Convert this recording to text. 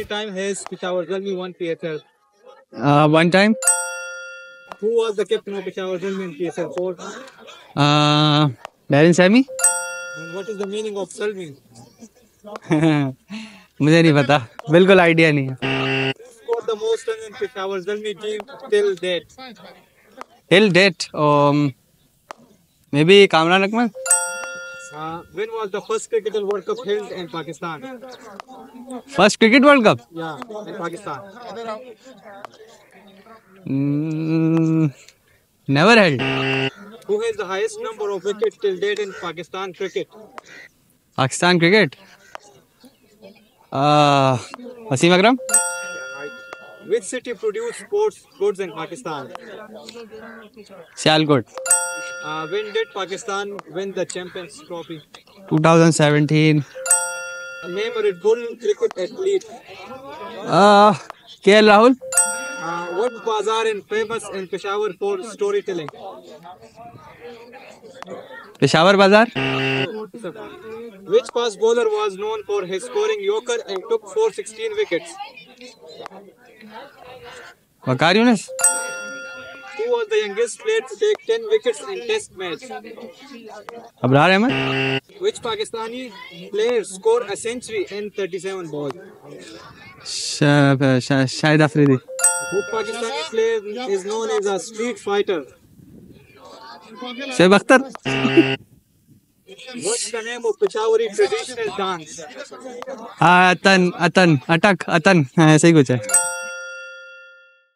many times has Peshawar Zalmi won PSL? Uh, one time. Who was the captain of Peshawar Zalmi in PSL 4? Uh, Darren Sammy. What is the meaning of Zalmi? मुझे नहीं पता बिल्कुल idea नहीं है scored the most runs in Peshawar Zalmi team till date? Till date maybe Kamran Akmal Uh, when was the first Cricket World Cup held in Pakistan? First cricket world cup Yeah, in Pakistan. Never held Who has the highest number of wickets till date in Pakistan cricket? Pakistan Pakistan cricket Wasim Akram Which city produced sports goods in Pakistan? Sialkot Uh, when did Pakistan win the Champions Trophy? 2017. Name a Red cricket athlete. Uh, KL Rahul. Uh, what bazaar is famous in Peshawar for storytelling? Peshawar Bazaar. Which fast bowler was known for his scoring yorker and took 416 wickets? Wakar Yunus. Youngest player to take 10 wickets in Test match? Abrar Ahmed Which Pakistani player scored a century in 37 balls? शा- Shahid Who Pakistani player is known as a street fighter? Shoaib Akhtar What's the name of Peshawari traditional dance? अतन अटक अतन हाँ, ऐसे ही कुछ है